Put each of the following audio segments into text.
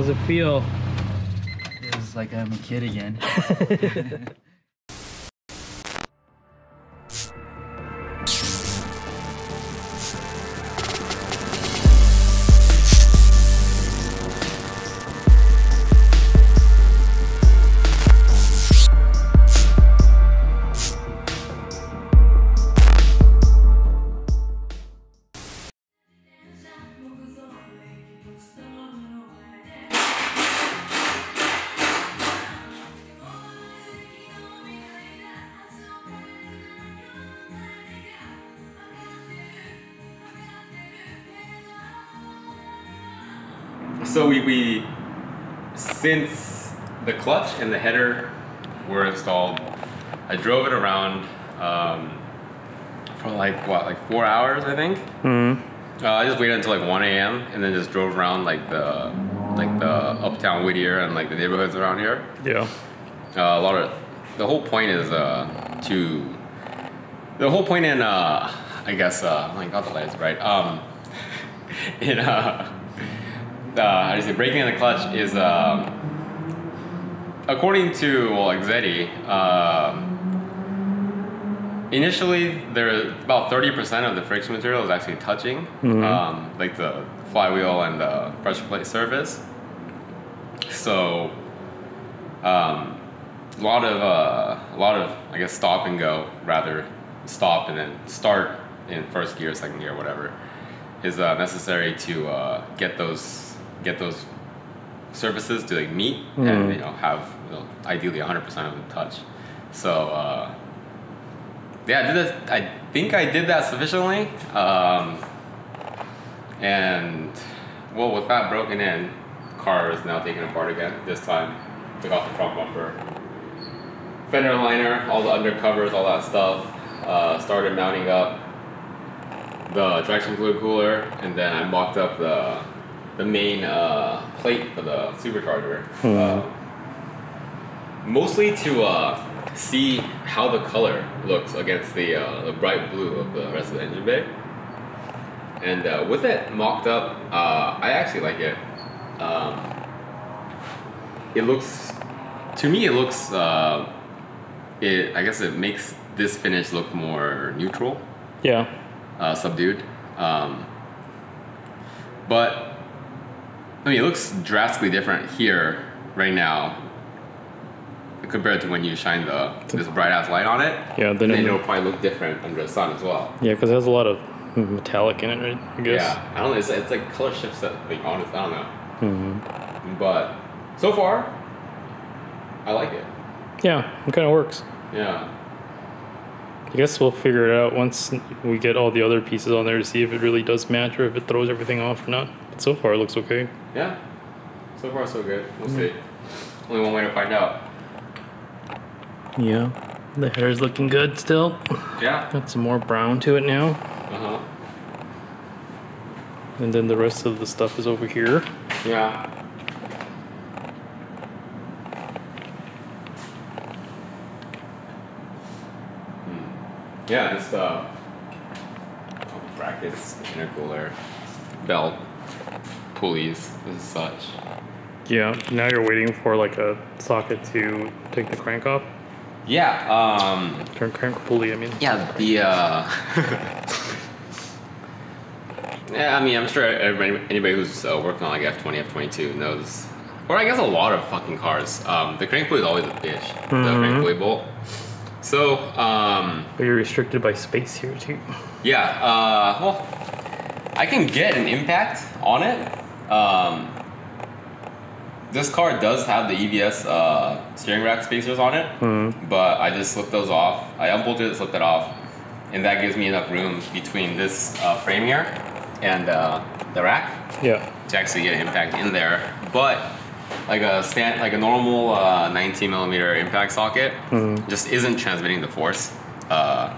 How's it feel? It's like I'm a kid again. clutch and the header were installed, I drove it around um, for like what, like four hours, I think. Mm-hmm. Uh, I just waited until like 1 a.m. and then just drove around like the like the uptown Whittier and like the neighborhoods around here. Yeah. Uh, a lot of the whole point is uh, to the whole point in uh, I guess uh, like got the lights right. Um, in uh, uh, how do you say breaking in the clutch is um, according to well. Um, initially, there about thirty percent of the friction material is actually touching, Mhm. um, like the flywheel and the pressure plate surface. So, um, a lot of uh, a lot of I guess stop and go rather stop and then start in first gear, second gear, whatever is uh, necessary to uh, get those get those surfaces to like meet and Mm. you know have you know, ideally 100% of them touch. So uh, yeah, I did that. I think I did that sufficiently. Um, and well, with that broken in, car is now taken apart again. This time, took off the front bumper, fender liner, all the undercovers, all that stuff. Uh, started mounting up the traction fluid cooler, and then I mocked up the the main uh, plate for the supercharger. Hmm. Uh, mostly to uh, see how the color looks against the, uh, the bright blue of the rest of the engine bay. And uh, with it mocked up, uh, I actually like it. Um, it looks, to me, it looks. Uh, it I guess it makes this finish look more neutral Yeah. uh, subdued. Um, but I mean, it looks drastically different here right now compared to when you shine the this bright ass light on it. Yeah. Then Then it, it'll probably look different under the sun as well. yeah, because it has a lot of metallic in it, right? I guess. Yeah, I don't know. It's, it's like color shifts that like honest. I don't know. hmm But so far, I like it. Yeah. It kind of works. Yeah. I guess we'll figure it out once we get all the other pieces on there to see if it really does match or if it throws everything off or not. But so far, it looks okay. Yeah. So far, so good. We'll Mhm. see. Only one way to find out. Yeah. The header's looking good still. Yeah. Got some more brown to it now. Uh huh. And then the rest of the stuff is over here. Yeah. Hmm. Yeah, it's uh, brackets, intercooler, belt, pulleys, and such. Yeah. Now you're waiting for like a socket to take the crank off. Yeah. Um. Turn crank pulley, I mean. Yeah. The uh. yeah, I mean, I'm sure everybody, anybody who's uh, working on like F20, F22 knows, or I guess a lot of fucking cars. Um, the crank pulley is always a bitch. The Mhm. crank pulley bolt. So, um, But you're restricted by space here too. yeah. Uh, well, I can get an impact on it. Um, this car does have the EBS uh, steering rack spacers on it Hmm. but I just slipped those off. I unbolted it, slipped it off, and that gives me enough room between this uh, frame here and uh, the rack Yeah. to actually get an impact in there. But like a stand, like a normal uh, 19 millimeter impact socket, Mhm. just isn't transmitting the force uh,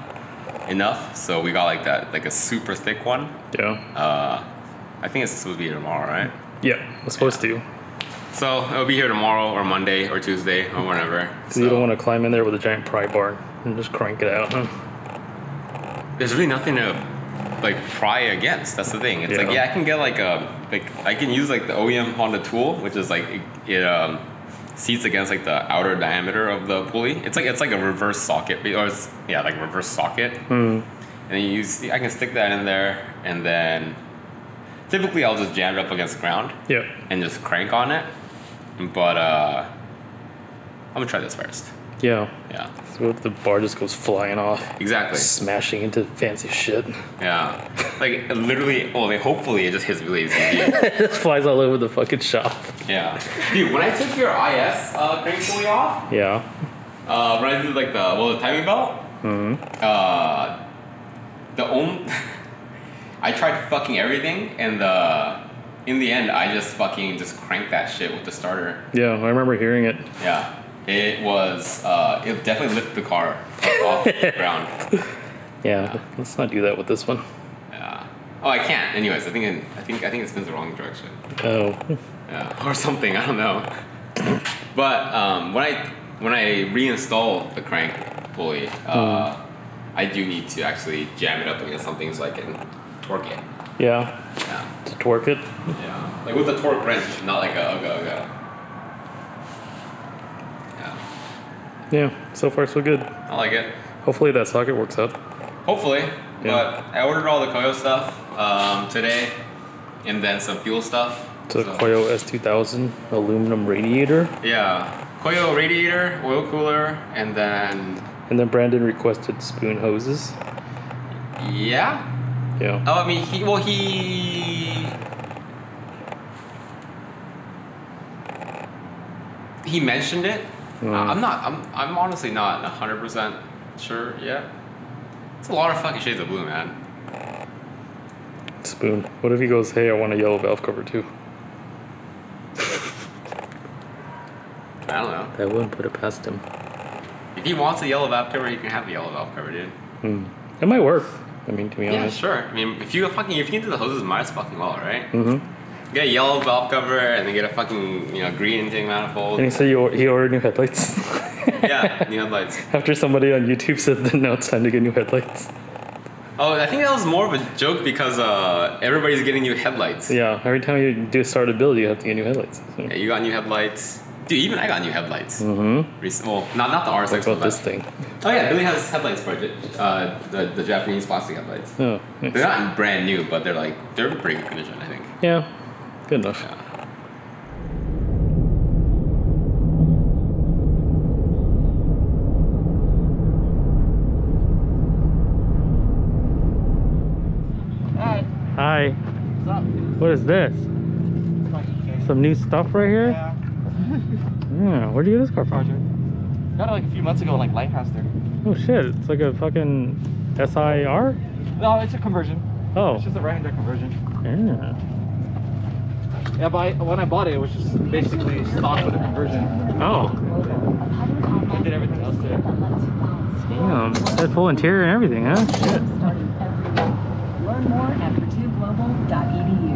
enough. So we got like that, like a super thick one. Yeah. Uh, I think it's supposed to be tomorrow, right? Yeah. It's supposed to. So it'll be here tomorrow or Monday or Tuesday or whenever. Because you don't want to climb in there with a giant pry bar and just crank it out. Huh? There's really nothing to like pry against. That's the thing. It's like Yeah. yeah, I can get like a like I can use like the OEM Honda tool, which is like it, it um, seats against like the outer diameter of the pulley. It's like it's like a reverse socket, or it's, yeah, like reverse socket. Hmm. And then you use I can stick that in there, and then typically I'll just jam it up against the ground Yeah. and just crank on it. But uh, I'm gonna try this first. Yeah. Yeah, So if the bar just goes flying off, exactly. smashing into fancy shit. Yeah, like literally. Well, like, hopefully it just hits really easy. it just flies all over the fucking shop. Yeah, dude. When I took your IS uh, crank pulley off, Yeah. uh, when I did like the well the timing belt, hmm uh, the only I tried fucking everything, and the in the end I just fucking just cranked that shit with the starter. Yeah, I remember hearing it. Yeah, it was uh, it definitely lifted the car off the ground. Yeah, let's not do that with this one. Yeah. Oh, I can't. Anyways, I think it, I think I think it spins the wrong direction. Oh. Yeah, or something. I don't know. But um, when I when I reinstall the crank pulley, uh, I do need to actually jam it up against something so I can torque it. Yeah, Yeah, to torque it. yeah. Like with a torque wrench, not like a ugga ugga. Yeah, Yeah, so far so good. I like it. Hopefully that socket works out. Hopefully, Yeah. but I ordered all the Koyo stuff um, today, and then some fuel stuff. It's a Koyo S2000 aluminum radiator. Yeah, Koyo radiator, oil cooler, and then And then Brandon requested spoon hoses. yeah. Yeah. Oh, I mean, he well he he mentioned it. Mm. I- I'm not. I'm. I'm honestly not hundred percent sure yet. It's a lot of fucking shades of blue, man. Spoon. What if he goes, hey, I want a yellow valve cover too? I don't know. I wouldn't put it past him. If he wants a yellow valve cover, he can have the yellow valve cover, dude. Hmm. It might work. I mean, to be Yeah, honest. sure. I mean, if you fucking if you can do the hoses, might as fucking well, right? Mm-hmm. Get a yellow valve cover and then get a fucking you know green intake manifold. And he said you, or- he ordered new headlights. yeah, new headlights. After somebody on YouTube said that now it's time to get new headlights. Oh, I think that was more of a joke because uh, everybody's getting new headlights. Yeah, every time you do start a build, you have to get new headlights. So. Yeah, you got new headlights. Dude, even I got new headlights. Mm-hmm. Rec- Well, not not the RS6. What about but- this thing? Oh yeah, Billy has headlights for it. Uh, the the Japanese plastic headlights. Oh, nice. They're not brand new, but they're like they're in pretty good condition, I think. Yeah, good enough. Yeah. Hi. Hi, What's up? what is this? Some new stuff right here? Yeah. Yeah, where'd you get this car from? Project. Got it like a few months ago, in like Lancaster. Oh shit, it's like a fucking SIR? No, it's a conversion. Oh, It's just a right-hander conversion. yeah. Yeah, but I, when I bought it, it was just basically stock with a conversion. Oh, I did everything else to it. damn. Had full interior and everything, huh? Shit. Learn more at purdueglobal.edu.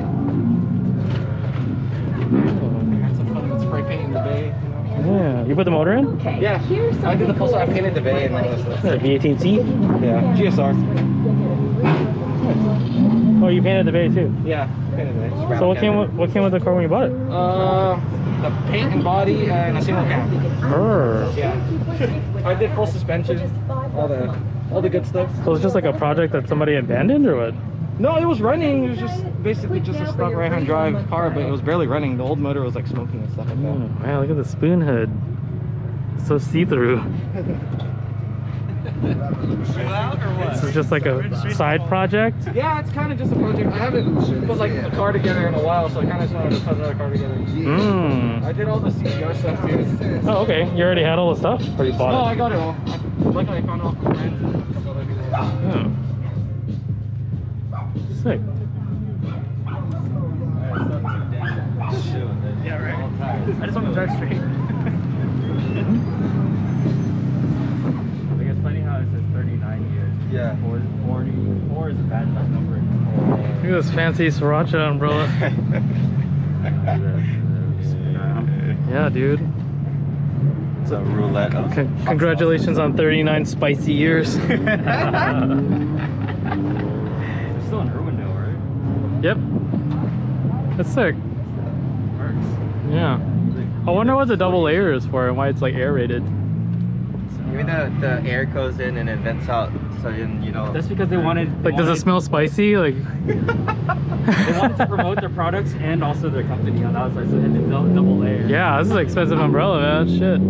I oh, had some fun with spray painting the bay. You know? Yeah, you put the motor in? Okay, Yeah, here's I did the something full. I cool. painted the bay and all that stuff. Is that a B18C? Yeah, GSR. Oh, you painted the bay too. Yeah, painted the bay. So what came with, what came with the car when you bought it? Uh, the paint and body and a single cam. Brr. Yeah. I did full suspension, all the all the good stuff. So it's just like a project that somebody abandoned or what? No, it was running. It was just basically just a stock right-hand drive car, but it was barely running. The old motor was like smoking and stuff like Oh, that. Mm. man, look at the spoon hood. It's so see-through. This is just like a side project. Yeah, it's kind of just a project. I haven't put like a car together in a while, so I kind of just wanted to put another car together. Mmm. I did all the CTR stuff too. Oh, okay. You already had all the stuff, or you No, bought I got it all. I, like I found off friends and a couple other people. Sick. Yeah, right. I just want to drive straight. Like it's funny how it says 39 years. Yeah. 40, 40 4 is a bad luck number. Look at this fancy Sriracha umbrella. Yeah, dude. It's a roulette of Con- congratulations on 39 spicy years. It's still Yep. That's sick. Works. Yeah. I wonder what the double layer is for and why it's like aerated. Maybe the, the air goes in and it vents out, so you, you know. That's because they wanted. Like, does it smell spicy? Like, They wanted to promote their products and also their company on the outside, so they had to dou- double layer. yeah, this is an expensive umbrella, man. Shit.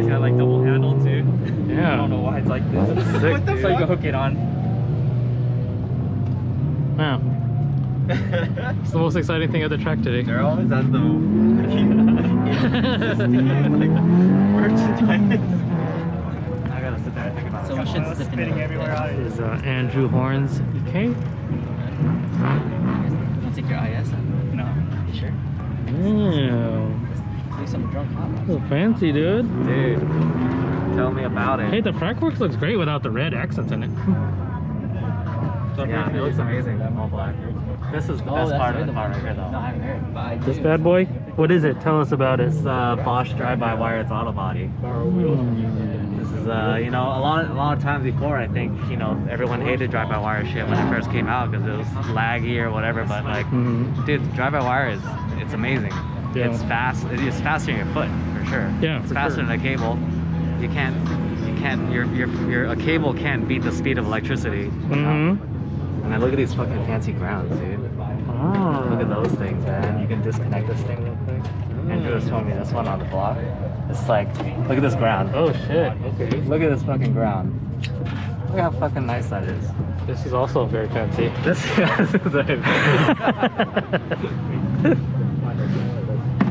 It's got like double handle too. Yeah. I don't know why it's like this. It's sick, what the dude. So you can hook it on. Wow. It's the most exciting thing at the track today. They're always has the merchandise. I gotta sit there and think about So it. we should zip in everywhere out. This is uh, Andrew Horns EK. You take your IS? No. You sure? Damn. Do some drunk hot So fancy, dude. Dude, tell me about it. Hey, the Frackworks looks great without the red accents in it. Yeah, it looks amazing. All black. This is the best part of the car right here, though. No, I haven't heard. But I This bad boy? What is it? Tell us about it. It's uh, Bosch drive-by-wire throttle body. This is uh, you know, a lot, a lot of times before, I think, you know, everyone hated drive-by-wire shit when it first came out because it was laggy or whatever. But like, Mhm. dude, drive-by-wire is, it's amazing. Yeah. It's fast. It's faster than your foot for sure. Yeah, it's for faster sure. than a cable. You can't, you can't. Your, your, your, a cable can't beat the speed of electricity. you know? And then look at these fucking fancy grounds, dude. Oh. Look at those things, man. You can disconnect this thing real quick. Andrew was showing me this one on the block. It's like, look at this ground. Oh shit. Okay. Look at this fucking ground. Look how fucking nice that is. This is also very fancy. This, this is a,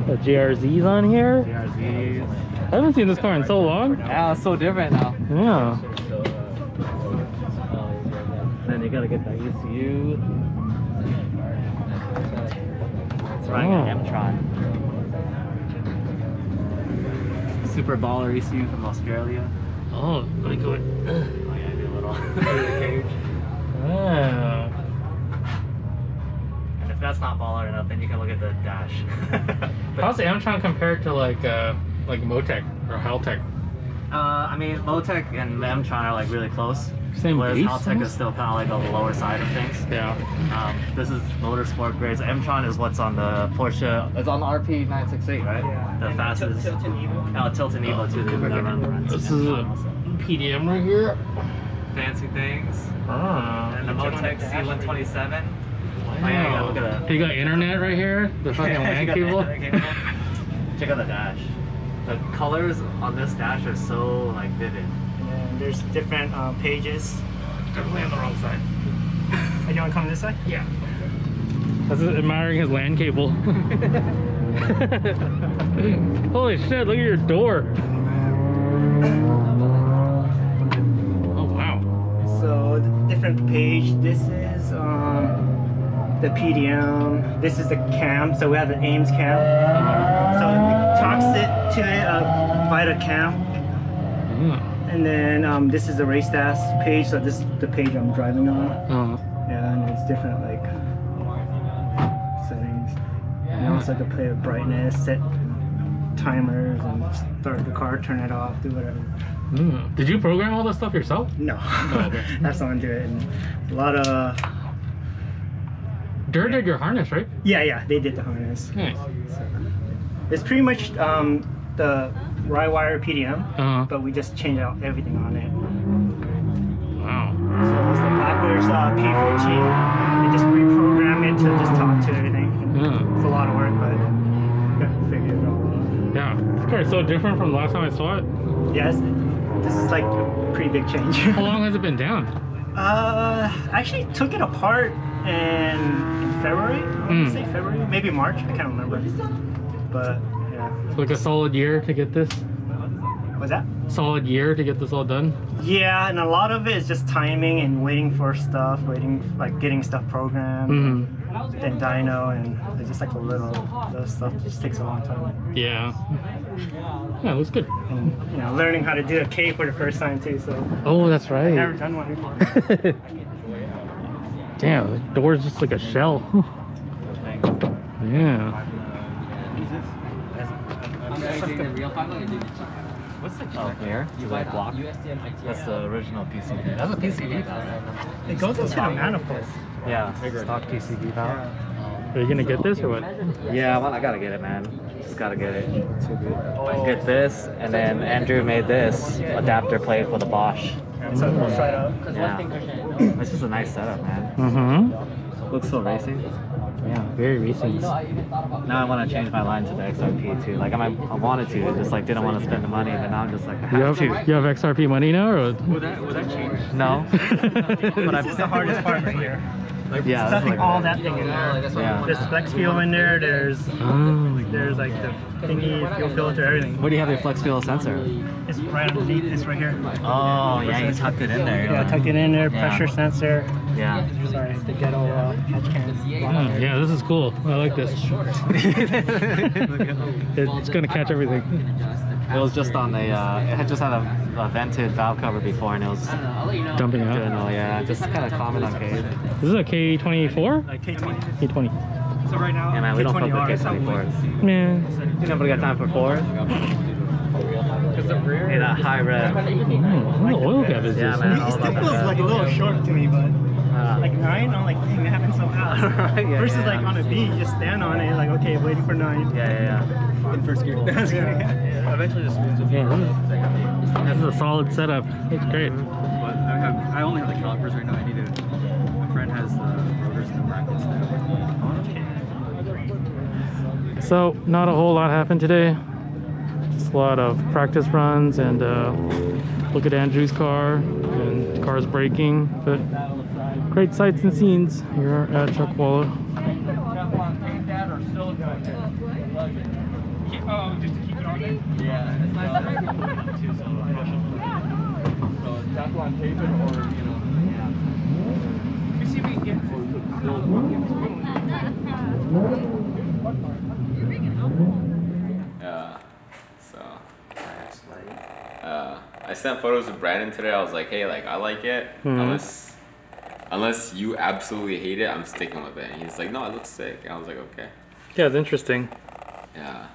The GRZ's on here. CRZs. I haven't seen this car in so long. Now it's so different now. Yeah. Then you gotta get that ECU. It's running Oh. an Emtron. Super baller ECU from Australia. Oh, let me go. in. Oh yeah, do a little cage. Oh. And if that's not baller enough, then you can look at the dash. How's the Emtron compared to like uh like Motec or Haltech? Uh, I mean, Motec and Emtron are like really close. Same Whereas base, Haltech almost? is still kind of like on the lower side of things. Yeah. Um, this is motorsport grades. Emtron is what's on the Porsche. It's on the RP 968, right? Yeah. The fastest. Tilton Evo. Oh, Tilton Evo too. That runs. This is a PDM right here. fancy things. Ah. And the Motec C127. Oh yeah, gotta look at that. You got internet right here. The fucking You LAN got the cable. internet cable. Check out the dash. The colors on this dash are so like vivid. And there's different uh, pages. Definitely on the wrong side. Are you want to come this way? Yeah. That's admiring his land cable. Holy shit! Look at your door. Oh wow. So the different page. This is um, the PDM. This is the cam. So we have the Ames cam. So it talks it to it uh, via the cam. Mm. And then um, this is the race stats page. So this is the page I'm driving on. Uh, Yeah, and it's different like settings. And also to play with brightness, set timers, and start the car, turn it off, do whatever. mm. Did you program all this stuff yourself? No, okay. that's into it. And a lot of Dirt did your harness, right? yeah, yeah, they did the harness. Nice. It's pretty much um, the Rywire PDM, Uh, but we just changed out everything on it. wow. So it's the backwards uh, P14. They just reprogram it to just talk to everything. Yeah. It's a lot of work, but got to figure it out. Yeah. This car is so different from the last time I saw it. Yes, this is like a pretty big change. How long has it been down? Uh, I actually took it apart in, in February. I want Mm. to say February, maybe March. I can't remember. But yeah, Like a solid year to get this? was that? Solid year to get this all done? Yeah, and a lot of it is just timing and waiting for stuff, waiting like getting stuff programmed, Mm-hmm. and dyno, and it's just like a little little stuff. just takes a long time. Yeah. Yeah, it looks good. And you know, learning how to do a K for the first time too. So Oh, that's right. never done one before. Damn, the door's just like a shell. yeah. What's the oh, here? You like block? That's the original PCV. That's a PCV valve. It goes into the manifold. Yeah, stock PCV valve. Are you gonna get this or what? Yeah, well, I gotta get it, man. Just gotta get it. Oh. Get this, and then Andrew made this adapter plate for the Bosch. So it goes right up. Yeah, this is a nice setup, man. Mm-hmm. Looks so racing. Yeah, very recent. Now I want to change my line to the XRP too. Like I, might, I wanted to, just like didn't want to spend the money, but now I'm just like I You have have to. you have XRP money now or what? Would that would that change? No. but This is the hardest part right here. Yeah, that's Stuffing like all that thing in there. Yeah. There's flex fuel in there. There's Oh, there's like the thingy, fuel filter, everything. Where do you have your flex fuel sensor? It's right underneath. It's right here. Oh yeah, you tucked it in there. Yeah, tucked it in there. Yeah. Pressure sensor. Yeah. Sorry, the ghetto uh, catch can. yeah, yeah, this is cool. I like this. It's gonna catch everything. It was just on a, uh, it had just had a, a vented valve cover before, and it was Dumping doing out. all, yeah, just kind of common on K. This is a K24? Like K20. K20. So right now, Yeah, man, we don't fuck with K20R is something like- K24s. Man. You nobody got time for fours? Hey, that high rev. Mm, what oil cap is Yeah, this? man. It still about feels like a little short to me, but Uh, like nine, I'm like, dang, that happened so fast. Right, yeah, Versus yeah. like on a B, you just stand on it, like, okay, waiting for nine. yeah, yeah, yeah. In first gear. yeah. Eventually, just moves Yeah, this is, this is a solid setup. It's great. But I have, I only have the calipers right now. I need to. My friend has the rotors and the brackets now. So, not a whole lot happened today. Just a lot of practice runs and uh, look at Andrew's car and car's braking. But great sights and scenes here at Chuckwalla. Oh, just to keep it on there? Yeah, it's nice to have it too, so So tap on tape it or you know. Let me see if we can get. Yeah. So. Uh, I sent photos of Brandon today. I was like, hey, like I like it. Mhm. Unless, unless you absolutely hate it, I'm sticking with it. And he's like, no, it looks sick. And I was like, okay. Yeah, it's interesting. Yeah.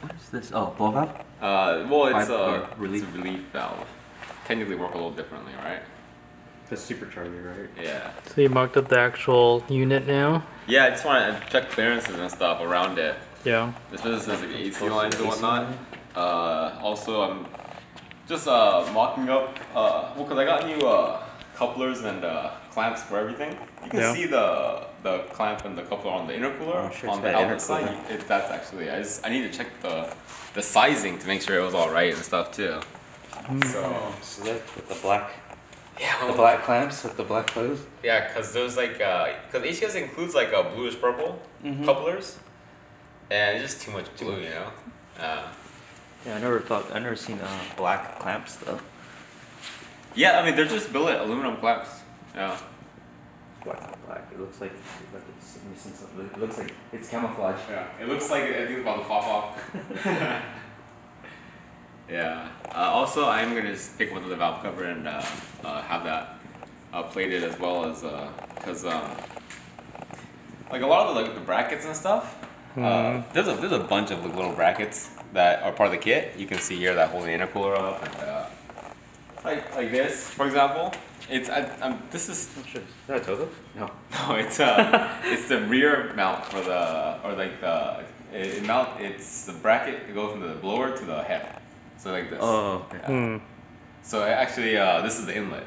What is this? Oh, blow valve? Uh, well, it's Pipe a or relief. relief? It's a relief valve. Technically, work a little differently, right? The supercharger, right? Yeah. So you mocked up the actual unit now? Yeah, I just want to check clearances and stuff around it. Yeah. Especially since like AC lines and whatnot. Uh, also, I'm just uh, mocking up. Uh, well, cause I got new uh, couplers and uh, clamps for everything. You can Yeah. see the the clamp and the coupler on the intercooler. Oh, sure, on the got outlet side, intercooler. it, that's actually. I just I need to check the the sizing to make sure it was all right and stuff too. So So that with the black, yeah, the black clamps with the black clothes. Yeah, cause those like uh, cause HKS includes like a bluish purple Mhm. couplers, and it's just too much blue, you know. Uh, Yeah, I never thought, I never seen uh, black clamps though. yeah, I mean they're just billet aluminum clamps. Yeah. Black black. It looks like, like it's missing something. It looks like it's camouflage. Yeah. It looks like I think it's about to pop off. Yeah. Uh, also, I'm gonna just pick one of the valve cover and uh, uh, have that uh, plated as well as because um, like a lot of the like the brackets and stuff. Uh, there's a there's a bunch of like, little brackets that are part of the kit. You can see here that hold the intercooler up and uh, like like this, for example. It's I, I'm, this is Oh, sure. Is that a Togo? No. no, it's uh, it's the rear mount for the or like the it, it mount. It's the bracket. It goes from the blower to the head. So like this. Oh, okay. Yeah. So it actually, uh, this is the inlet.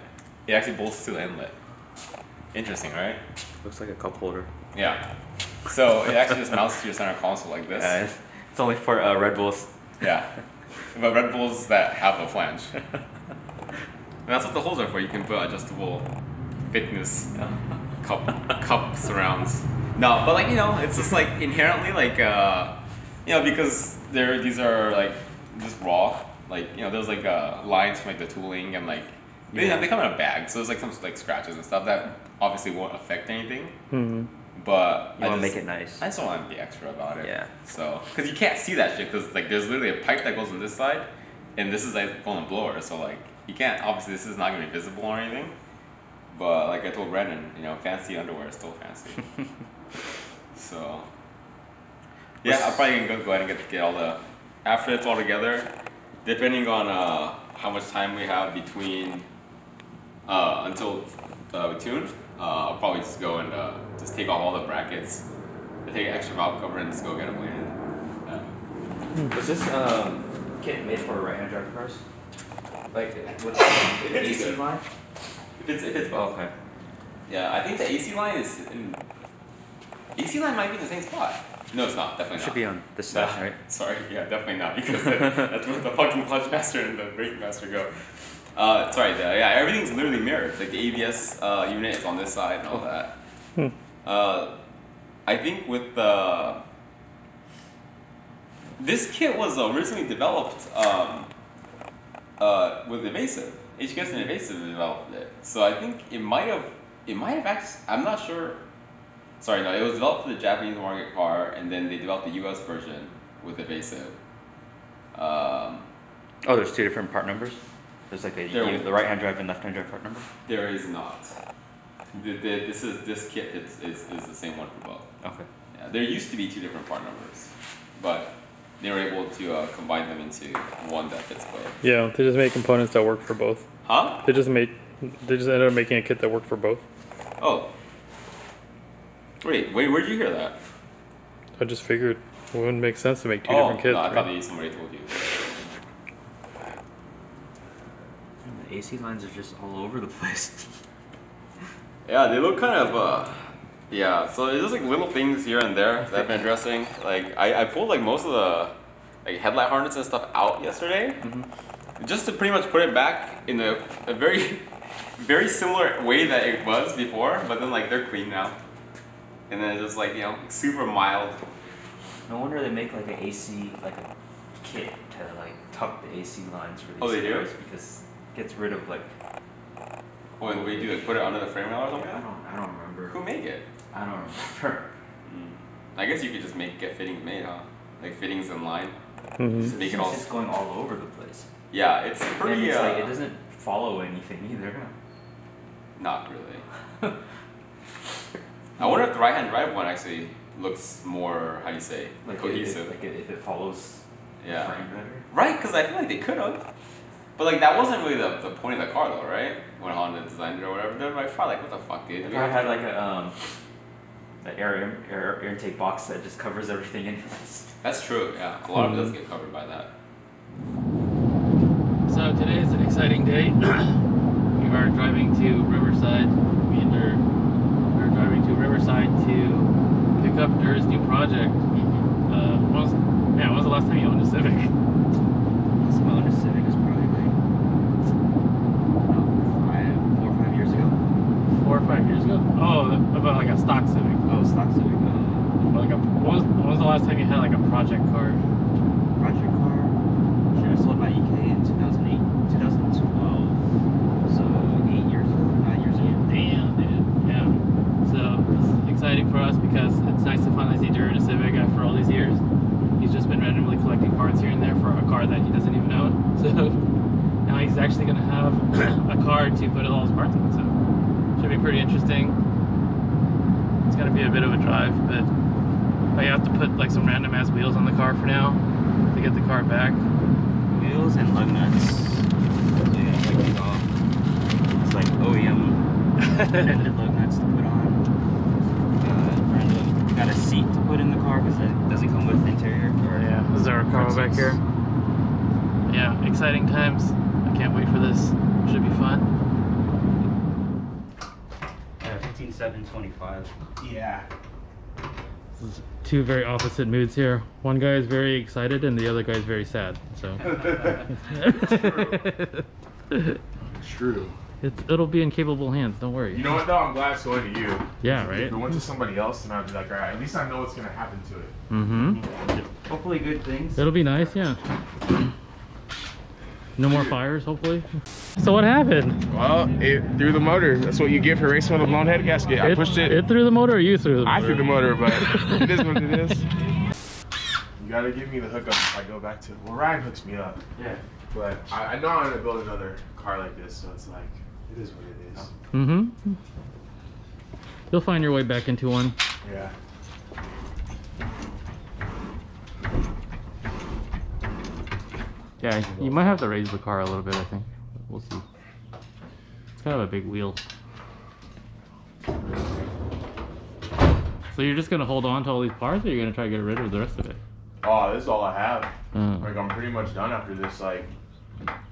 It actually bolts to the inlet. Interesting, right? Looks like a cup holder. Yeah. So it actually just mounts to your center console like this. Yeah, it's, it's only for uh, Red Bulls. Yeah. But Red Bulls that have a flange. And that's what the holes are for. You can put adjustable thickness cup cup surrounds. No, but like you know, it's just like inherently like uh, you know because there these are like just raw. Like you know, there's like uh, lines from like the tooling and like they, Yeah. they come in a bag, so there's like some like scratches and stuff that obviously won't affect anything. hmm But You I want to make it nice. I just don't want to be extra about it. Yeah. So, because you can't see that shit, because like there's literally a pipe that goes on this side, and this is like going a blower. So like you can't. Obviously, this is not gonna be visible or anything. But like I told Brandon, you know, fancy underwear is still fancy. so. Yeah, I'm probably gonna go, go ahead and get get all the after it's all together, depending on uh, how much time we have between uh, until uh, we tune, uh, I'll probably just go and uh, just take off all the brackets, take an extra valve cover, and just go get them weighted. Yeah. Was this um, kit made for a right-hand drive cars? Like with the AC line? If it's if it's Oh, okay. Yeah, I think the AC line is in. AC line might be the same spot. No, it's not. Definitely not. it Should not. be on this No, side, right? Sorry, yeah, definitely not because that's where the fucking clutch master and the brake master go. Uh, sorry, the, yeah, everything's literally mirrored. Like the ABS uh, unit is on this side and all that. Hmm. Uh, I think with the this kit was originally developed um, uh, with Evasive. HKS and Evasive developed it, so I think it might have it might have actually. I'm not sure. Sorry, no, it was developed for the Japanese market car, and then they developed the U.S. version with Evasive. Um, Oh, there's two different part numbers? There's like a, There- the right-hand drive and left-hand drive part number? there is not. The, the, this is this kit is, is, is the same one for both. Okay. Yeah, there used to be two different part numbers, but they were able to uh, combine them into one that fits both. Yeah, they just make components that work for both. Huh? They just made they just ended up making a kit that worked for both. Oh. Wait, wait, where'd you hear that? I just figured it wouldn't make sense to make two oh, different kits. no, I thought maybe somebody told you. And the AC lines are just all over the place. Yeah, they look kind of uh yeah, so it's just like little things here and there that I've been addressing. Like I, I pulled like most of the like headlight harness and stuff out yesterday. Just to pretty much put it back in a, a very very similar way that it was before, but then like they're clean now. And then it's just like, you know, super mild. No wonder they make like an AC, like a kit to like tuck the AC lines for these Oh, they do? because it gets rid of like, Oh, and we do like put it under the frame rail or something I something? don't, I don't remember. Who made it? I don't remember. Mm. I guess you could just make get fittings made, huh? Like fittings in line. Mhm. Just make it all It's just going all over the place. Yeah, it's And pretty it's uh, like, it doesn't follow anything either. Not really. I wonder if the right-hand drive one actually looks more, how do you say, Like cohesive. If, like if it follows yeah. the frame better. Right, because I feel like they could have. But like that wasn't really the, the point of the car though, right? When Honda designed it or whatever, they're like, probably like, what the fuck, dude? If We I have had like a um, the air, air air intake box that just covers everything in. That's true. Yeah, a lot of it does get covered by that. So today is an exciting day. we are driving to Riverside. We are we're driving to Riverside to pick up Der's new project. Uh, when was, yeah, when was the last time you owned a Civic? Last time I owned a Civic is probably like five, four or five years ago. Four or five years ago? Oh, about like a stock Civic. Oh, stock Civic. Uh, Like a, when was, when was the last time you had like a project car? project car. Should have sold my EK in 2008, 2012. So eight years ago, nine years ago. Damn, dude. Yeah. So it's exciting for us because it's nice to finally see Der in a Civic after all these years. He's just been randomly collecting parts here and there for a car that he doesn't even own. So now he's actually gonna have a car to put all his parts in. So should be pretty interesting. It's gonna be a bit of a drive, but I have to put like some random ass wheels on the car for now to get the car back. Wheels and lug nuts. Yeah, like these all. It's like OEM branded lug nuts to put on. Uh, random. Got a seat to put in the car because it doesn't come with interior. Or Yeah, this is our car back here. Yeah, exciting times. I can't wait for this. Should be fun. Yeah, 15, 7, 25. Yeah. Two very opposite moods here. One guy is very excited and the other guy is very sad. So True. it's it'll be in capable hands. Don't worry. You know what though? I'm glad it's going to you. Yeah, If right. it went to somebody else, then I'd be like, all right, at least I know what's gonna happen to it. Mm-hmm. Hopefully good things. It'll be nice. Yeah. No more fires, hopefully. So what happened? Well, it threw the motor. That's what you get for racing with a blown head gasket. I pushed it. It threw the motor, or you threw the motor? I threw the motor, but it is what it is. You gotta give me the hookup if I go back to. Well, Ryan hooks me up, Yeah. but I, I know I'm gonna build another car like this, so it's like it is what it is. Mm-hmm. You'll find your way back into one. Yeah. Yeah, you might have to raise the car a little bit, I think. We'll see. It's kind of a big wheel. So you're just gonna hold on to all these parts, or you're gonna try to get rid of the rest of it? Oh, this is all I have. Uh, Like I'm pretty much done after this. Like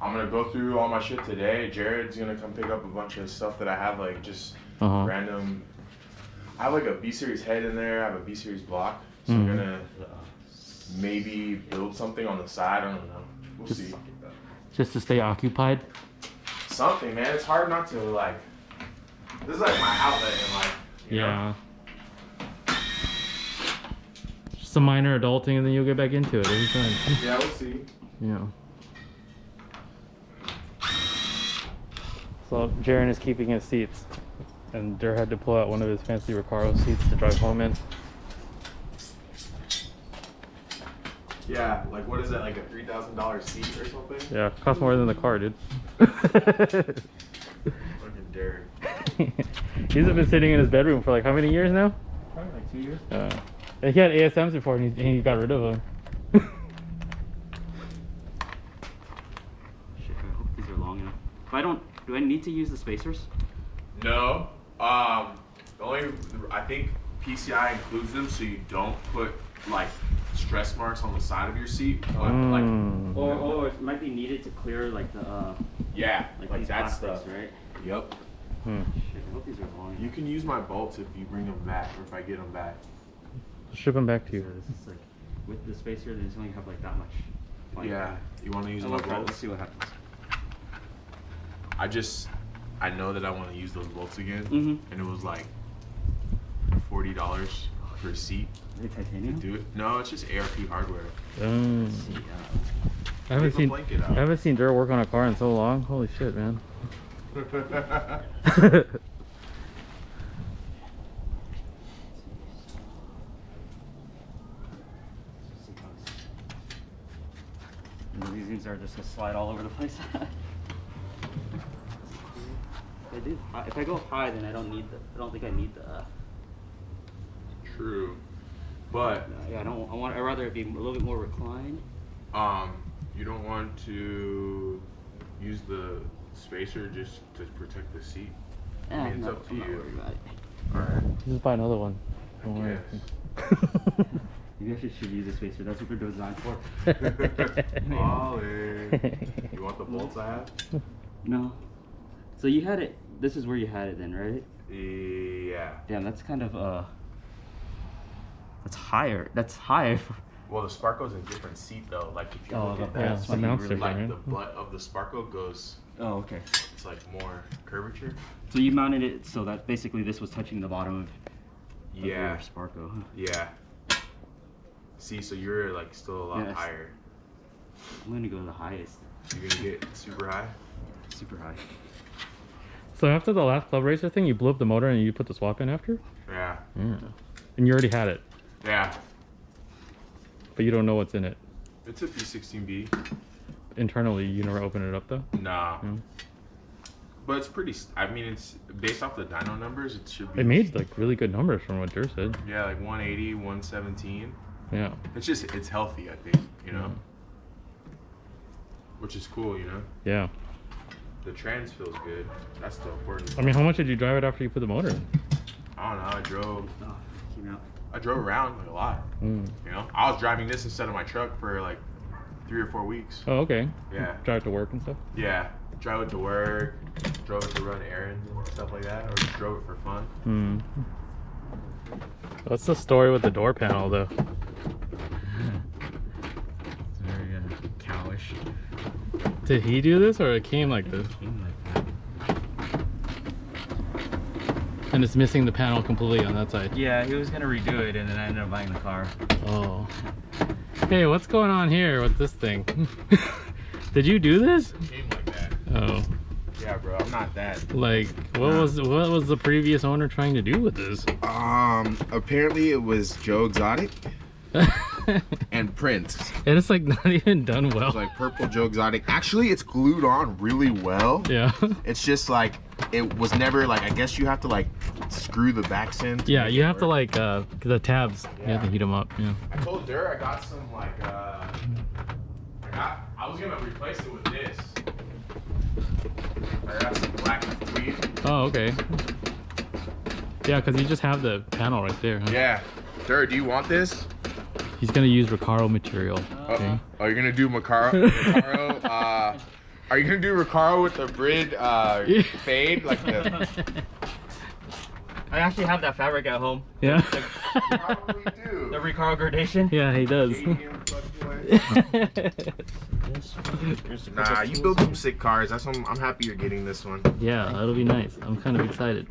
I'm gonna go through all my shit today. Jared's gonna come pick up a bunch of stuff that I have, like just uh-huh. random. I have like a B series head in there. I have a B series block. So Mhm. I'm gonna maybe build something on the side. I don't know. We'll Just- see. Just to stay occupied. Something, man. It's hard not to like. This is like my outlet in life. you know? Yeah. Just some minor adulting, and then you'll get back into it every time. Yeah, we'll see. Yeah. So Jaren is keeping his seats, and Der had to pull out one of his fancy Recaro seats to drive home in. Yeah, like what is that? Like a three thousand dollar seat or something? Yeah, cost more than the car, dude. Fucking Derek. He's been sitting in his bedroom for like how many years now? Probably like two years. Uh, he had ASMs before, and he, and he got rid of them. Shit, I hope these are long enough. If I don't, do I need to use the spacers? No. Um, the only I think PCI includes them so you don't put like stress marks on the side of your seat. But, Like Mm. Or, or it might be needed to clear like the, uh, yeah, like, like, these that plastics, stuff. right? Yep. Hmm. Shit, I hope these are long You can use my bolts if you bring them back or if I get them back. Ship them back to So you. this is like, with the spacer, there's only have like that much. like- Yeah. You want to use Oh, my we'll bolts? Let's see what happens. I just I know that I want to use those bolts again, Mhm. and it was like forty dollars per seat Are they to do it. No, it's just ARP hardware. Um, See, uh, I haven't seen blanket. I haven't seen Der work on a car in so long. Holy shit, man. see how this- And These things are just gonna slide all over the place. If I do, if I go high, then I don't need the. I don't think I need the. Uh, True, but yeah, I don't. I want. I would rather it be a little bit more reclined. um, you don't want to use the spacer just to protect the seat. Eh, I mean, it's no, up to I'm you. worried about it. All right. Just buy another one. Don't worry. Yes. Maybe I should, should use a spacer. That's what they're designed for. Ollie. you want the bolts I have? No. So you had it. This is where you had it then, right? Yeah. Damn, that's kind of uh. That's higher. That's higher. Well, the Sparco's a different seat though. Like if you Oh, look the- at Yeah, that, the so you really like right? the butt of the Sparco goes. oh, okay. It's like more curvature. So you mounted it so that basically this was touching the bottom of, of Yeah. your Sparco. Huh? Yeah. See, so you're like still a lot Yes. higher. I'm gonna go to the highest. You're gonna get super high. Super high. So after the last club racer thing, you blew up the motor and you put the swap in after? Yeah. Yeah. And you already had it, Yeah. but you don't know what's in it. It's a B16B. Internally, you never open it up though? Nah. Hmm. But it's pretty. I mean, it's based off the dyno numbers. It should be. It made like really good numbers from what Der said. Yeah, like 180, 117. Yeah. It's just it's healthy. I think you know. Which is cool, you know. Yeah. The trans feels good. That's the important. I mean, how much did you drive it after you put the motor in? I don't know. I drove. Oh, came out. I drove around like a lot. Mm. You know, I was driving this instead of my truck for like three or four weeks. Oh, okay. Yeah. Drive to work and stuff? Yeah, drive it to work, drove it to run errands and stuff like that, or just drove it for fun. Hmm. What's the story with the door panel though? It's very uh, cowish. Did he do this or it came like this? Came like that. And it's missing the panel completely on that side. Yeah, he was gonna redo it, and then I ended up buying the car. Oh. Hey, what's going on here with this thing? Did you do this? It came like that. Oh. Yeah, bro, I'm not that. Like what was what was the previous owner trying to do with this? Um, apparently it was Joe Exotic and Prince. And it's like not even done well. It's like purple Joe Exotic. Actually, it's glued on really well. yeah. It's just like it was never like I guess you have to like screw the backs in. Yeah, you it have to like uh the tabs. You have to Yeah. heat them up. Yeah. I told Der I got some like uh, I got. I I was gonna replace it with this. I got some black tweed. Oh, okay. Yeah, because you just have the panel right there. Huh? Yeah. Dirt, do you want this? He's gonna use Recaro material. Okay. Oh, you're gonna do Macaro? Macaro uh, are you gonna do Recaro with the Bride uh, fade? Like the. I actually have that fabric at home. Yeah. Probably do. The Recaro gradation. yeah, he does. Nah, you build some sick cars. That's what I'm, I'm happy you're getting this one. yeah, that'll be nice. I'm kind of excited.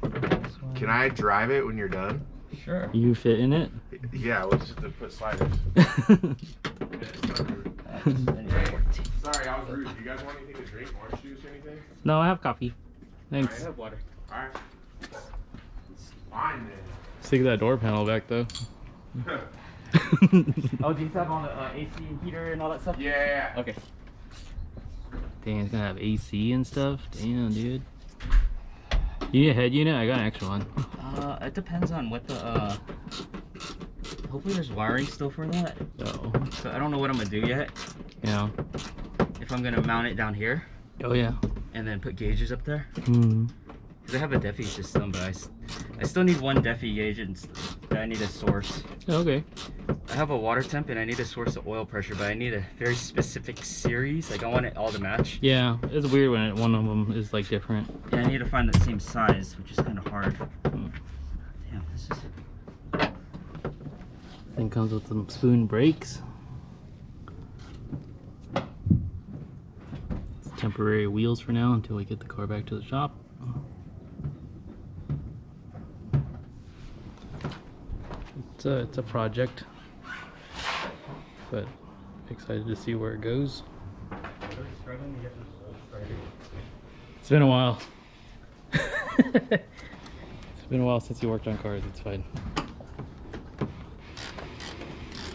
Can I drive it when you're done? Sure. You fit in it? Yeah, we'll just have to put sliders. Sorry, I was rude. Do you guys want anything to drink? Orange juice or anything? no, I have coffee. Thanks. I have water. Alright. Fine then. Stick that door panel back though. Oh, do you have on the uh, AC and heater and all that stuff? yeah, yeah, yeah. Okay. Dang, it's gonna have AC and stuff. Damn, dude. You need a head unit? I got an extra one. Uh, it depends on what the uh. Hopefully, there's wiring still for that. Oh, So I don't know what I'm gonna do yet. yeah. If I'm gonna mount it down here Oh yeah. and then put gauges up there. Hmm. Cause I have a Defi system, but I, I still need one Defi gauge and that I need to source. Okay. I have a water temp and I need to source the oil pressure, but I need a very specific series. Like I want it all to match. Yeah, it's weird when it, one of them is like different. Yeah, I need to find the same size, which is kind of hard. Hmm. Damn, this is. Thing comes with some spoon brakes. It's temporary wheels for now until we get the car back to the shop. It's a it's a project, but excited to see where it goes. It's been a while. it's been a while since you worked on cars. It's fine.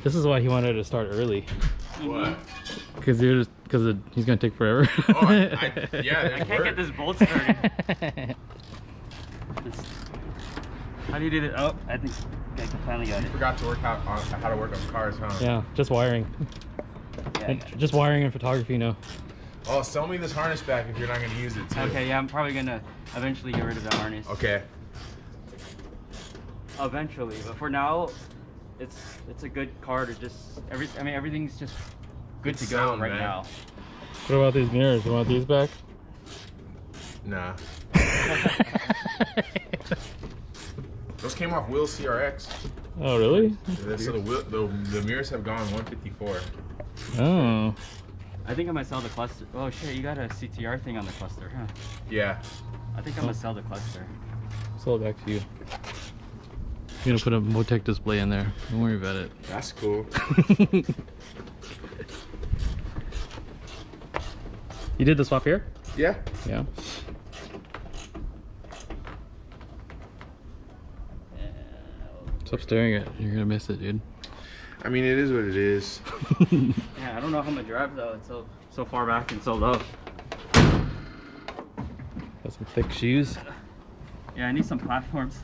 This is why he wanted to start early, What? because you're just because he's gonna take forever. Oh, I, I, yeah, I can't get this bolt started. This- How do you do this? Oh, I think I can finally got You it. forgot to work out on how to work on cars, huh? yeah, just wiring. Yeah, And just wiring and photography, you know. Oh, sell me this harness back if you're not gonna use it too. Okay, yeah, I'm probably gonna eventually get rid of the harness. Okay. Eventually, but for now, it's it's a good car to just every. I mean, everything's just good Good to go sound, right man. now. What about these mirrors? You want these back? Nah. Those came off Will CRX. oh, really? Yeah, So the, wheel, the the mirrors have gone 154. Oh, I think I'm gonna sell the cluster. Oh shit, you got a CTR thing on the cluster, huh? Yeah. I think I'm gonna sell the cluster. sell it back to you. You're gonna put a Motec display in there. Don't worry about it. That's cool. you did the swap here? Yeah. Yeah. Stop staring at it. You're gonna miss it, dude. I mean, it is what it is. Yeah, I don't know how I'm gonna drive though. It's so so far back and so low. Got some thick shoes. Yeah, I need some platforms.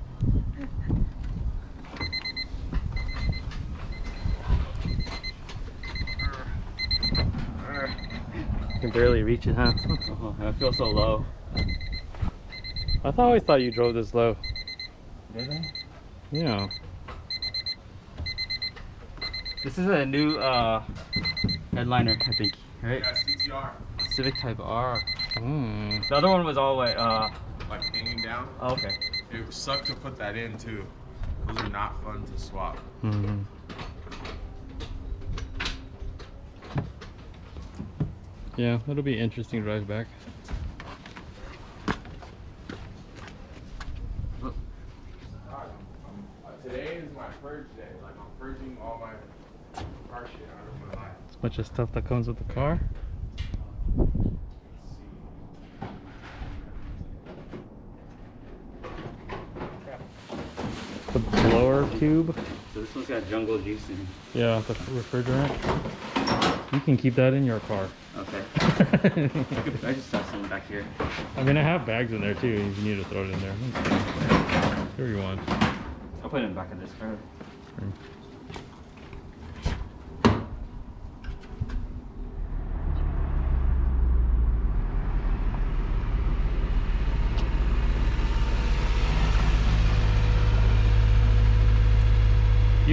You can barely reach it, huh? Uh-huh, oh, I feel so low. I thought, always thought you drove this low. Did I? Yeah. This is a new uh headliner, I think, right? Yeah, CTR. Civic Type R. Hmm. The other one was all white. Uh, Like hanging down. oh, okay. It sucked to put that in too. Those are not fun to swap. hmm Yeah, it'll be interesting to drive back. Today is my purge day. Like I'm purging all my car shit out of my life. As much as stuff that comes with the car. The blower tube. So this one's got jungle juice in it. Yeah, the refrigerant. You can keep that in your car. Okay. I just saw something back here. I mean, I have bags in there too. If you need to throw it in there. Here you want. I'll put it in the back of this car.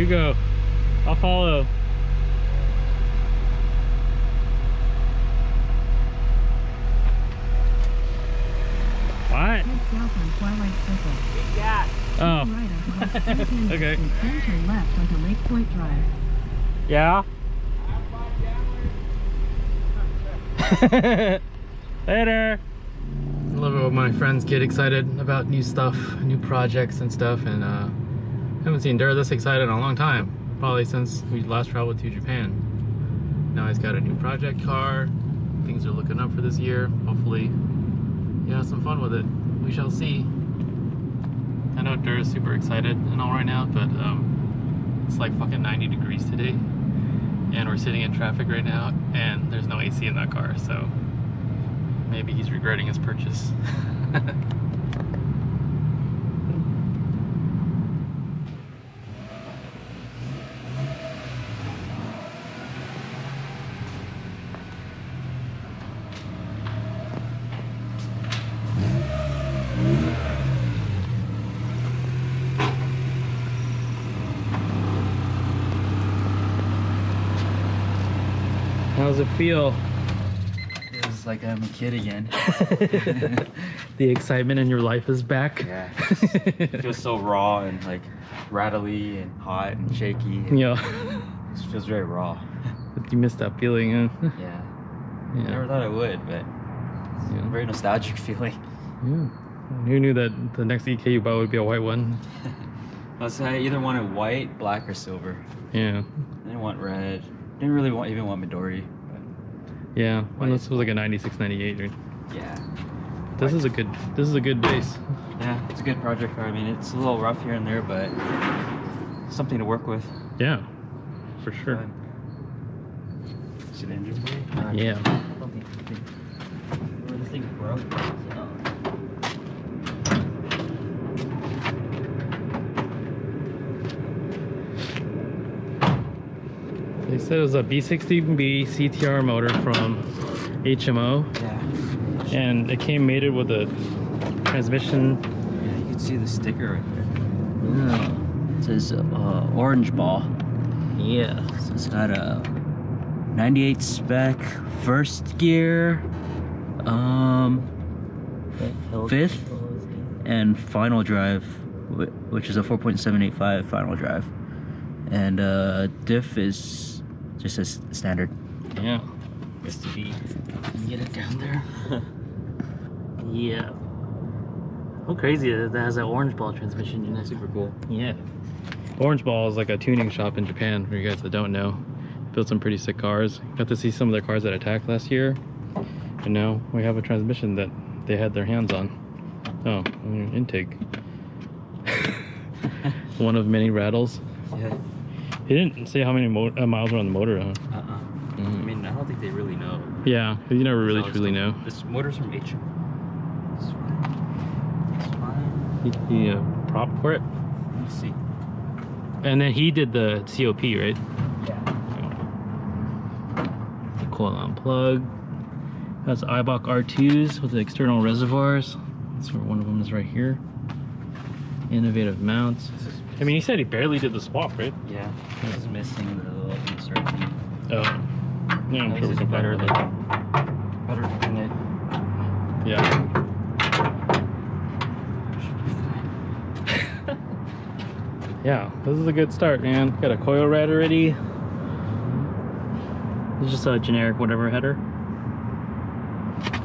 Go. I'll follow. What? Head south on Twilight Circle. Oh, Turn right on West 1010 Okay. Then turn left onto Lake Point Drive. yeah. Later. I love it when my friends get excited about new stuff, new projects and stuff, and uh, haven't seen Der this excited in a long time. Probably since we last traveled to Japan. Now he's got a new project car. Things are looking up for this year. Hopefully, he has some fun with it. We shall see. I know Der's super excited and all right now, but um, it's like fucking 90 degrees today and we're sitting in traffic right now and there's no AC in that car so maybe he's regretting his purchase how's it feel It's like I'm a kid again. the excitement in your life is back Yeah. It feels so raw and like rattly and hot and shaky. and yeah It feels very raw. you missed that feeling huh? Yeah. yeah Never thought I would, but it's a very nostalgic feeling. yeah who knew that the next EK you buy would be a white one I was I either wanted white, black, or silver. yeah I didn't want red. Didn't really want even want Midori. Yeah White. this was like a 96 98 right? yeah. this is a good this is a good base Yeah, it's a good project car. I mean, it's a little rough here and there, but something to work with. yeah for sure. See the engine? Uh, yeah Something. Well, this thing broke. So. Said it was a B16B CTR motor from HMO, Yeah. and it came mated with a transmission. Yeah, you can see the sticker right there. Yeah. It says uh, orange ball. Yeah. So it's got a 98 spec first gear, um, fifth, and final drive, which is a 4.785 final drive. And uh, diff is just a s- standard. Yeah. Just to be. Get it down there. yeah. How crazy that that has that orange ball transmission in it. Super cool. Yeah. Orange Ball is like a tuning shop in Japan, for you guys that don't know. Built some pretty sick cars. Got to see some of their cars at Attack last year. And now we have a transmission that they had their hands on. Oh, intake. One of many rattles. Yeah. He didn't say how many mo- uh, miles were on the motor, huh? Uh-uh. I Mhm. mean, I don't think they really know. Yeah, you never really So truly know. This motor's from H. It's fine. It's fine. He, he uh, prop for it. Let me see. And then he did the COP, right? Yeah. Coil on plug. Has Eibach R2s with the external reservoirs. That's where one of them is right here. Innovative mounts. I mean, he said he barely did the swap, right? Yeah. This is missing the little insert thing. Oh. Yeah, I'm This sure we is can better than better than it. Yeah. yeah, this is a good start, man. Got a coil rad already. It's just a generic whatever header.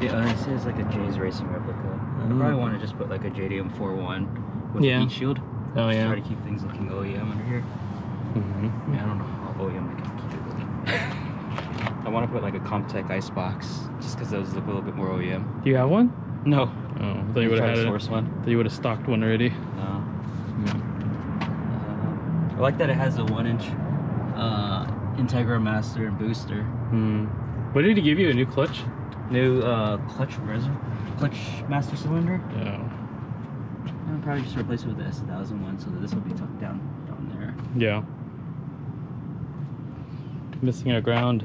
Yeah, it says like a J's Racing replica. I Oh. probably want to just put like a JDM 4.1 with Yeah. a heat shield. Oh Just yeah. Try to keep things looking OEM under here. Mhm. I, mean, I don't know how OEM I can keep it looking. I want to put like a Comptech icebox just because those look a little bit more OEM. Do you have one? No. Oh, I thought you would have to had it. source one. Thought you would have stocked one already. No. Um, I like that it has a one inch uh, Integra master and booster. Hmm. What did he give you? A new clutch? New uh, clutch reservoir, clutch master cylinder. Yeah. I'll probably just replace it with the S1000 one so that this will be tucked down down there. Yeah. Missing a ground.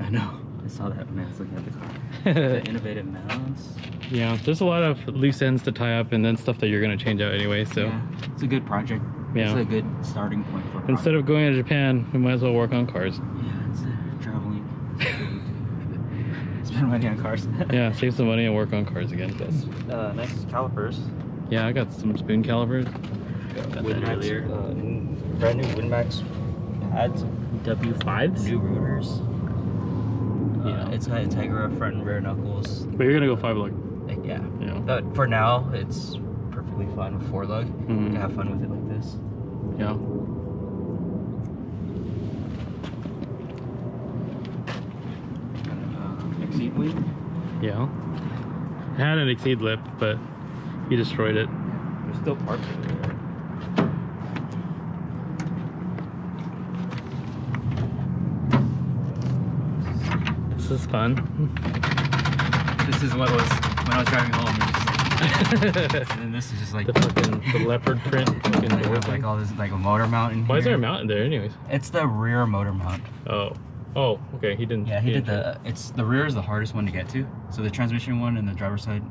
I know. I saw that when I was looking at the car. the innovative mounts. yeah, there's a lot of loose ends to tie up and then stuff that you're gonna change out anyway, so Yeah, it's a good project. Yeah. It's a good starting point for Instead of going to Japan, we might as well work on cars. Yeah, instead of traveling. Spend money on cars. Yeah, save some money and work on cars again. Uh, nice calipers. Yeah, I got some spoon calipers. Got that earlier. uh, brand new Winmax pads. W5s? New rotors. Yeah. Uh, it's a Integra front and rear knuckles. But you're gonna go five lug. Like, yeah. Yeah. But for now, it's perfectly fine with four lug. Mhm. You can have fun with it like this. Yeah. Uh, exceed wing. Yeah. It had an exceed lip, but he destroyed it. There's still parts in there. This is fun. This is what was when I was driving home. and then this is just like the fucking the leopard print fucking have like all this like a motor mount in Why is there a mount in there anyways? It's the rear motor mount. Oh. Oh, okay. He didn't. Yeah, he did didn't- the. It's the rear is the hardest one to get to. So the transmission one and the driver's side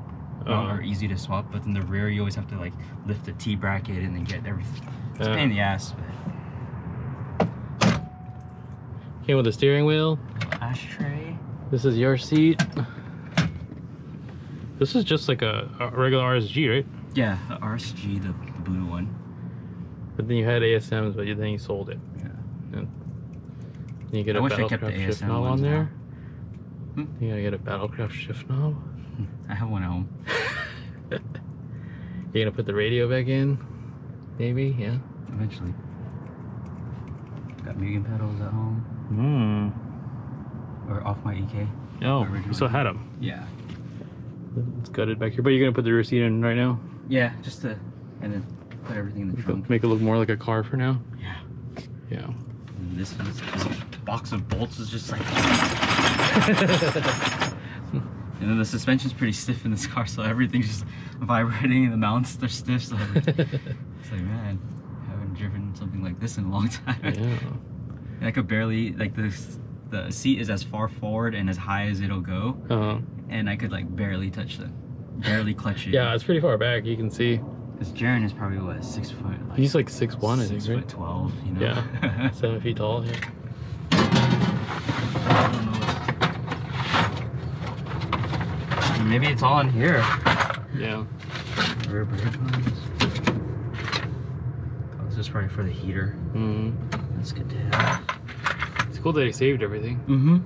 mount Uh-huh. are easy to swap, but then the rear you always have to like lift the T bracket and then get everything. It's a Uh. pain in the ass. but Came with a steering wheel. Ashtray. This is your seat. This is just like a, a regular RSG, right? Yeah, the RSG, the blue one. But then you had ASMs, but you, then you sold it. Yeah. And you get I a wish I kept the Battlecraft shift knob on there. Hmm? You gotta get a Battlecraft shift knob. I have one at home. You're gonna put the radio back in? Maybe, yeah. Eventually. Got Mugen pedals at home. Hmm. Or off my EK. Oh, you still had them. Yeah. It's gutted back here, but you're gonna put the rear seat in right now. Yeah, just to and then put everything in the Make trunk. it, make it look more like a car for now. Yeah. Yeah. And this, this box of bolts is just like. and then the suspension's pretty stiff in this car, so everything's just vibrating, and the mounts they're stiff. So it's like, man, I haven't driven something like this in a long time. Yeah. I could barely like this. The seat is as far forward and as high as it'll go, Uh, and I could like barely touch the, barely clutch it. yeah, it's pretty far back. You can see. This Jaren is probably what six foot. Like, He's like six one, I think, six right? foot twelve. You know. Yeah. Seven feet tall. Yeah. I don't know. Maybe it's all in here. Yeah. Rear brake lines. Oh, this is probably for the heater. hmm That's good to have. It's cool that he saved everything. Mm-hmm.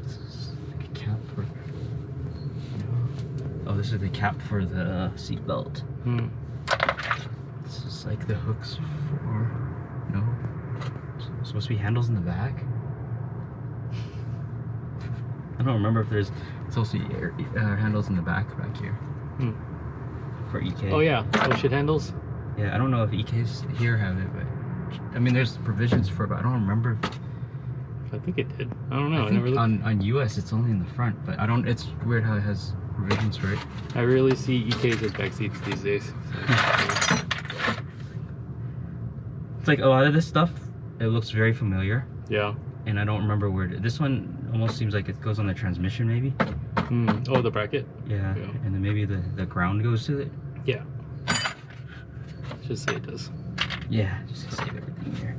This is like a cap for. Oh, this is the cap for the seat belt. Hmm. This is like the hooks for. No. Supposed to be handles in the back. I don't remember if there's be air, uh, handles in the back back here. Hmm. For EK. Oh yeah, those shit handles. Yeah, I don't know if EKs here have it, but I mean, there's provisions for it, but I don't remember. I think it did. I don't know. I I, never looked. on on US it's only in the front, but I don't. It's weird how it has provisions for it. I rarely see EKs as back seats these days. It's like a lot of this stuff. It looks very familiar, Yeah. and I don't remember where. It, this one almost seems like it goes on the transmission, maybe. Hmm. Oh, the bracket. Yeah, Yeah. and then maybe the the ground goes to it. Yeah. Just say it does. Yeah, just save everything here.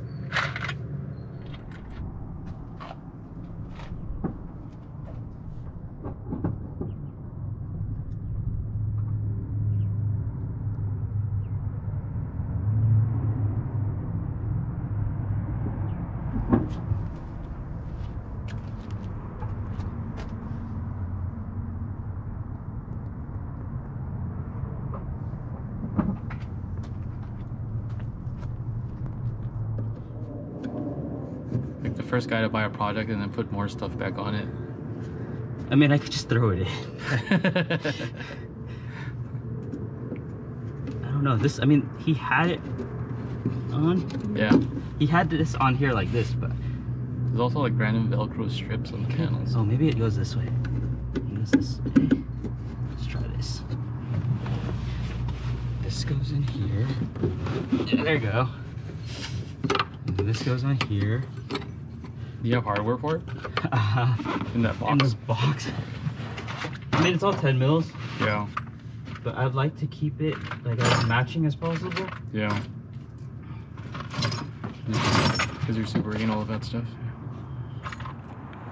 First guy to buy a project and then put more stuff back on it. I mean, I could just throw it in. I don't know. This. I mean, he had it on. yeah. He had this on here like this, but There's also like random Velcro strips on the panels. oh, maybe it goes this way. It goes this way. Let's try this. This goes in here. There you go. And this goes on here. Do you have hardware for it? Uh, In that in box? this box. I mean, it's all 10 mils. Yeah. but I'd like to keep it like as matching as possible. Yeah. Because you're super anal with that stuff.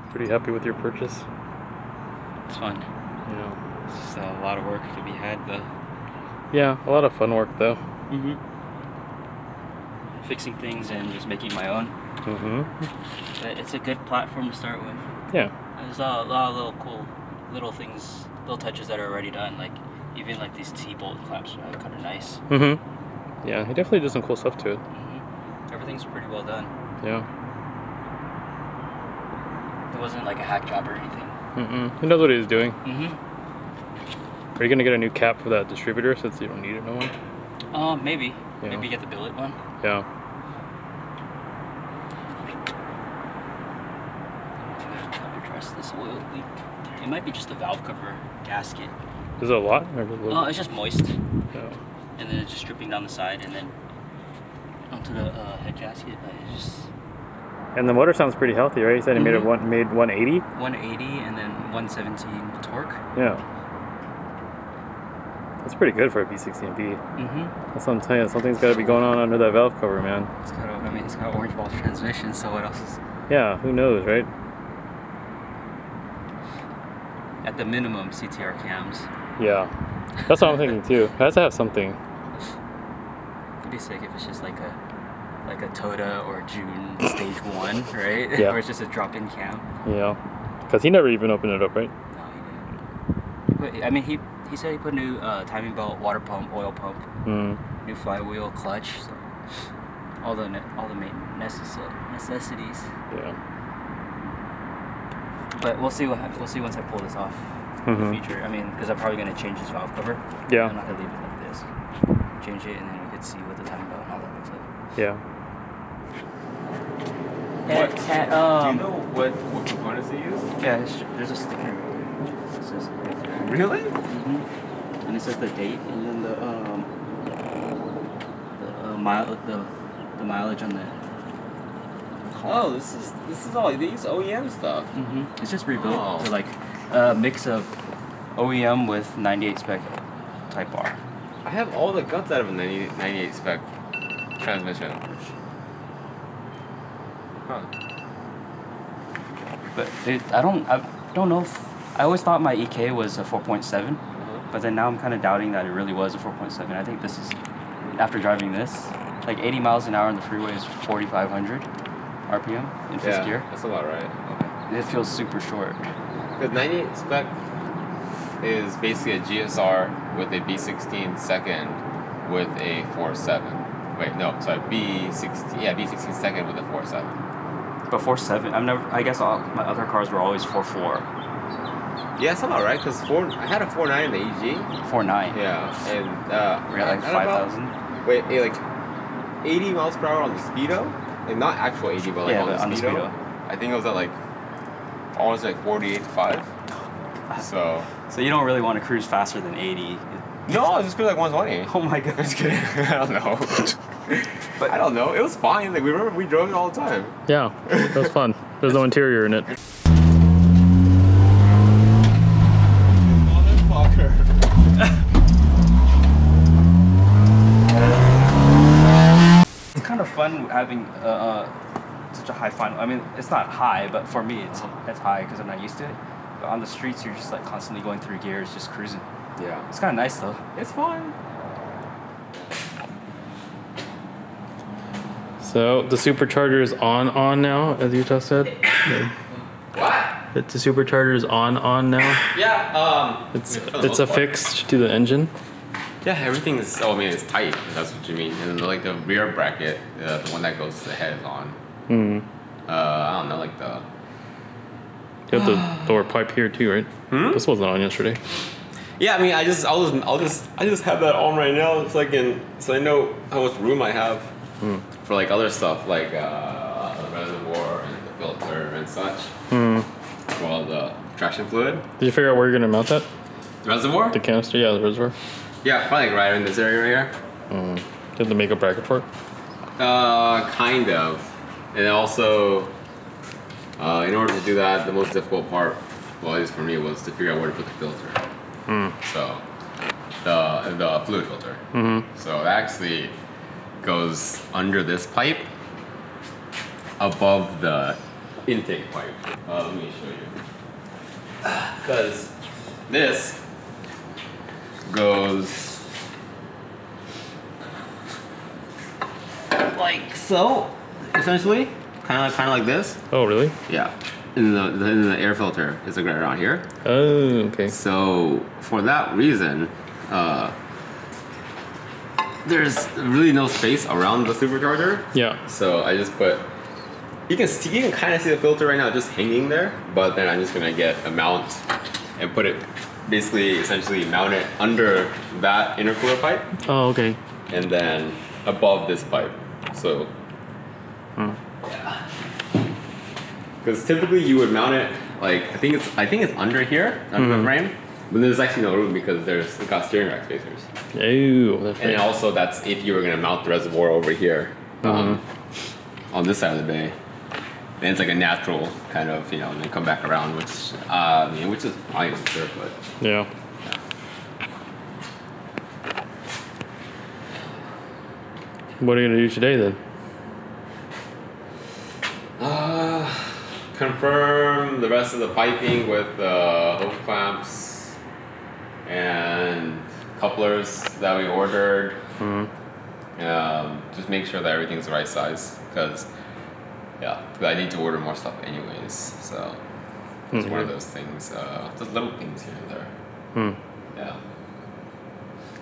Pretty happy with your purchase? It's fun. Yeah. It's just a lot of work to be had though. Yeah, a lot of fun work though. Mm-hmm. Fixing things and just making my own. Mm-hmm. But it's a good platform to start with. Yeah. There's a lot of little cool little things, little touches that are already done. Like even like these T-bolt clamps are kind of nice. Mm-hmm. Yeah, he definitely did some cool stuff to it. hmm Everything's pretty well done. Yeah. It wasn't like a hack job or anything. Mm-mm. He knows what he's doing. Mm-hmm. Are you gonna get a new cap for that distributor since you don't need it no more? Um, maybe. Yeah. Maybe get the billet one. Yeah. Try to address this oil leak. It might be just the valve cover gasket. Is it a lot? Or a Oh, it's just moist. Yeah. And then it's just dripping down the side and then onto the uh, head gasket. Just And the motor sounds pretty healthy, right? You said he made it Mhm. one made 180. 180 and then 117 torque. Yeah. That's pretty good for a B16B. Mm-hmm. That's what I'm telling you. Something's got to be going on under that valve cover, man. It's got, a, I mean, it's got orange ball transmission, so what else is... Yeah. Who knows, right? At the minimum, CTR cams. Yeah. That's what I'm thinking too. It has to have something. It'd be sick if it's just like a like a Toda or Jun stage one, right? Yeah. or it's just a drop-in cam. Yeah. Because he never even opened it up, right? No, he didn't. But, I mean, he he said he put new uh, timing belt, water pump, oil pump, Mm. new flywheel, clutch, so all the all the main necess- necessities. Yeah. But we'll see what hap- we'll see once I pull this off in Mhm. the future. I mean, because I'm probably gonna change this valve cover. Yeah. I'm not gonna leave it like this. Change it, and then we could see what the timing belt and all that looks like. Yeah. And, and, um, Do you know what, what components they use? Yeah, it's, there's a sticker. It says it right there. Really? hmm And it says the date and then the um the uh, mile the the mileage on the. Oh, this is this is all these OEM stuff. hmm It's just rebuilt Oh. to like a mix of OEM with 98 spec Type R. I have all the guts out of a 90, 98 spec transmission. Huh. But it, I don't I don't know if I always thought my EK was a 4.7, but then now I'm kind of doubting that it really was a 4.7. I think this is after driving this, like 80 miles an hour on the freeway is 4,500 RPM in fifth yeah, gear. that's a lot, right? Okay. It feels super short. Because 98 spec is basically a GSR with a B16 second with a 4.7. Wait, no, sorry, B16, yeah, B16 second with a 4.7. But 4.7, I've never. I guess all my other cars were always 4.4. Yeah, it's about right, because four, I had a 4.9 in the EG. 4.9. Yeah, and uh, We're at like had about- 5,000. Wait, like 80 miles per hour on the speedo, and not actual 80, but like Yeah, on, but the, on the speedo. speedo. I think it was at like almost like 48 to 5. So So you don't really want to cruise faster than 80. no, I just cruised like 120. Oh my god. Just kidding. I don't know. but I don't know. It was fine. Like we remember we drove it all the time. Yeah. That was fun. There's no interior in it. It's kind of fun having uh, such a high final. I mean, it's not high, but for me, it's it's high because I'm not used to it. But on the streets, you're just like constantly going through gears, just cruising. Yeah. It's kind of nice though. It's fun. So the supercharger is on on now, as Yuta said. What? The supercharger is on on now. Yeah. Um. It's it's most part. affixed to the engine. Yeah, everything is. Oh, I mean, it's tight. If that's what you mean. And like the rear bracket, uh, the one that goes to the head is on. Hmm. Uh, I don't know, like the. You have the door pipe here too, right? Hmm? This wasn't on yesterday. Yeah, I mean, I just, I'll just, I'll just, I just have that on right now, so I can, so I know how much room I have for like other stuff, like uh, the reservoir and the filter and such, Hmm. for all the traction fluid. Did you figure out where you're gonna mount that? The reservoir? The canister, yeah, the reservoir. Yeah, probably like right in this area right here. Mm. Did the make a bracket for it? Uh, kind of. And also, uh, in order to do that, the most difficult part, well, at least for me, was to figure out where to put the filter. Hmm. So, the the fluid filter. Mm-hmm. So it actually goes under this pipe, above the intake pipe. Uh, let me show you. Because this goes like so, essentially, kind of kind of like this. Oh, really? Yeah. And the, the, and the air filter is like right around here. Oh, okay. So for that reason, uh, there's really no space around the supercharger. Yeah. So I just put. You can see, you can kind of see the filter right now just hanging there, but then I'm just gonna get a mount and put it, basically, essentially mount it under that intercooler pipe Oh, okay. and then above this pipe. So Hmm. yeah. Because typically you would mount it like I think it's I think it's under here under Mhm. the frame, but there's actually no room because there's it's got steering rack spacers. Oh, that's And right. also that's if you were gonna mount the reservoir over here, um, Mm-hmm. on this side of the bay. And it's like a natural kind of you know, and then come back around, which uh, I mean, which is fine, sure, but Yeah. What are you gonna do today then? Uh, confirm the rest of the piping with the hose clamps and couplers that we ordered. hmm Um, just make sure that everything's the right size because, yeah, I need to order more stuff anyways. So it's one of those things. Uh, just little things here and there. Hmm. Yeah.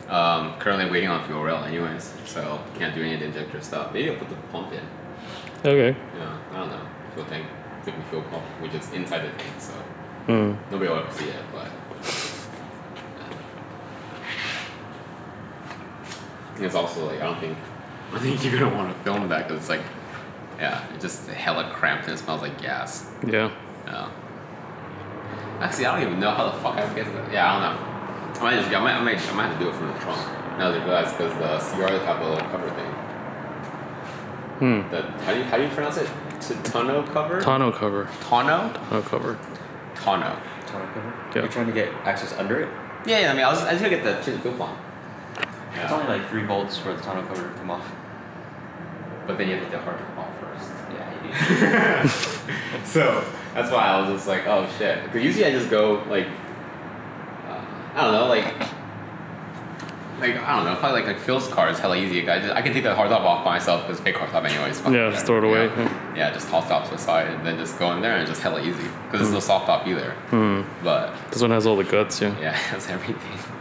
Um, currently waiting on fuel rail anyways, so can't do any of the injector stuff. Maybe I'll put the pump in. Okay. Yeah, I don't know. Fuel tank, liquid fuel pump, which is inside the tank, so Hmm. nobody will ever see it. But yeah. it's also like I don't think I think you're gonna want to film that because it's like yeah, it's just hella cramped and it smells like gas. Yeah. Yeah. Actually, I don't even know how the fuck I would get to that. Yeah, I don't know. I might just, I might, I might, I might have to do it from the trunk. Now that I realize because the CRs have a little cover thing. Hmm. The how do you how do you pronounce it? T- tonneau cover. Tonneau cover. Tonneau. Tonneau cover. Tonneau. Tonneau cover. Yeah. You're trying to get access under it? Yeah, yeah. I mean, I was, I just gonna get the change the fuel pump. It's only like three bolts for the tonneau cover to come off. But then you have to get the hard top off first. Yeah, you do. so that's why I was just like, oh shit. Because usually I just go like, uh, I don't know, like, like I don't know. If I like like Phil's car is hella easy. I just I can take the hard top off myself because fake hard top anyways. fuck Yeah, just throw it away. Yeah, yeah just toss top to the side and then just go in there and just hella easy because it's no soft top either. Hmm. But This one has all the guts, yeah. yeah, that's everything.